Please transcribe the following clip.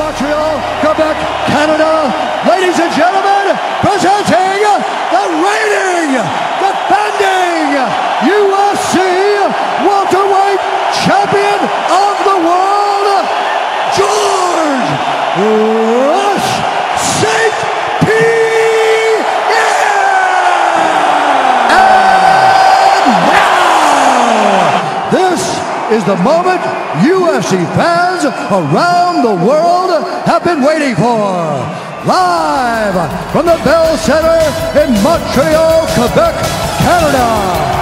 Montreal, Quebec, Canada, ladies and gentlemen, presenting is the moment UFC fans around the world have been waiting for. Live from the Bell Center in Montreal, Quebec, Canada.